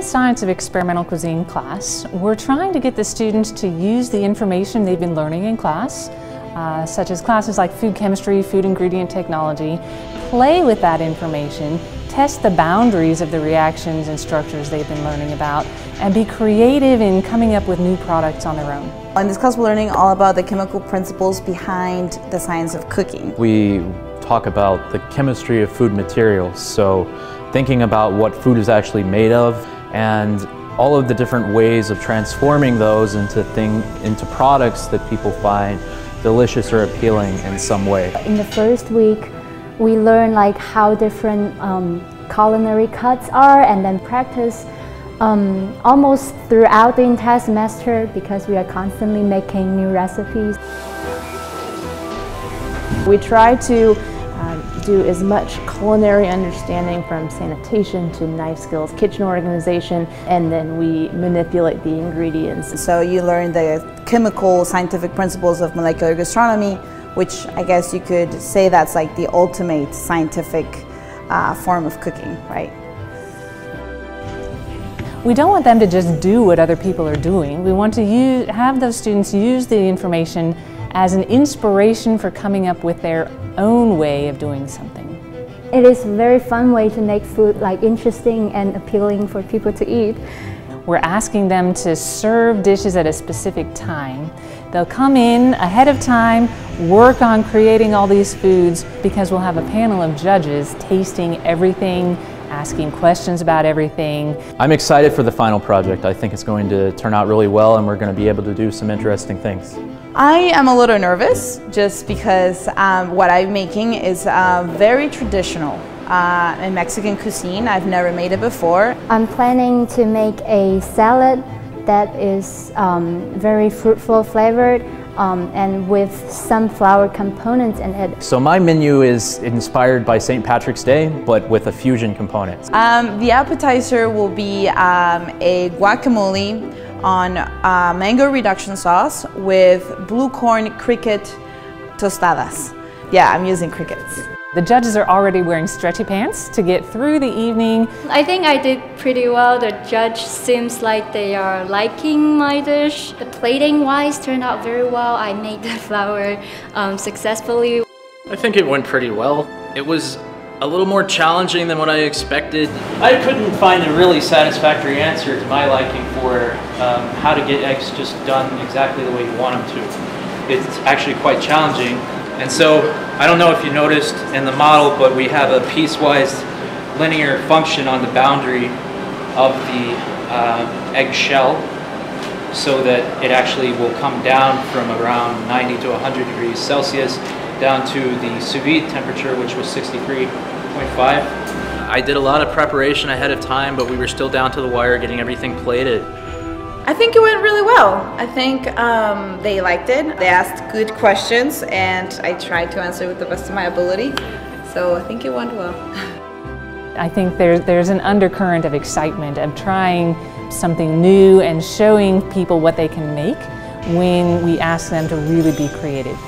the Science of Experimental Cuisine class, we're trying to get the students to use the information they've been learning in class, uh, such as classes like food chemistry, food ingredient technology, play with that information, test the boundaries of the reactions and structures they've been learning about, and be creative in coming up with new products on their own. In this class we're learning all about the chemical principles behind the science of cooking. We talk about the chemistry of food materials, so thinking about what food is actually made of and all of the different ways of transforming those into, thing, into products that people find delicious or appealing in some way. In the first week, we learn like how different um, culinary cuts are and then practice um, almost throughout the entire semester because we are constantly making new recipes. We try to do as much culinary understanding from sanitation to knife skills, kitchen organization, and then we manipulate the ingredients. So you learn the chemical scientific principles of molecular gastronomy, which I guess you could say that's like the ultimate scientific uh, form of cooking, right? We don't want them to just do what other people are doing. We want to use, have those students use the information as an inspiration for coming up with their own way of doing something. It is a very fun way to make food like interesting and appealing for people to eat. We're asking them to serve dishes at a specific time. They'll come in ahead of time, work on creating all these foods because we'll have a panel of judges tasting everything, asking questions about everything. I'm excited for the final project. I think it's going to turn out really well and we're going to be able to do some interesting things. I am a little nervous just because um, what I'm making is uh, very traditional uh, in Mexican cuisine. I've never made it before. I'm planning to make a salad that is um, very fruitful flavored um, and with sunflower components in it. So my menu is inspired by St. Patrick's Day, but with a fusion component. Um, the appetizer will be um, a guacamole on uh, mango reduction sauce with blue corn cricket tostadas. Yeah, I'm using crickets. The judges are already wearing stretchy pants to get through the evening. I think I did pretty well. The judge seems like they are liking my dish. The plating wise turned out very well. I made the flour um, successfully. I think it went pretty well. It was a little more challenging than what I expected. I couldn't find a really satisfactory answer to my liking for um, how to get eggs just done exactly the way you want them to. It's actually quite challenging. And so, I don't know if you noticed in the model, but we have a piecewise linear function on the boundary of the uh, egg shell so that it actually will come down from around 90 to 100 degrees Celsius down to the sous vide temperature, which was 63.5. I did a lot of preparation ahead of time, but we were still down to the wire getting everything plated. I think it went really well. I think um, they liked it. They asked good questions and I tried to answer with the best of my ability. So I think it went well. I think there's, there's an undercurrent of excitement of trying something new and showing people what they can make when we ask them to really be creative.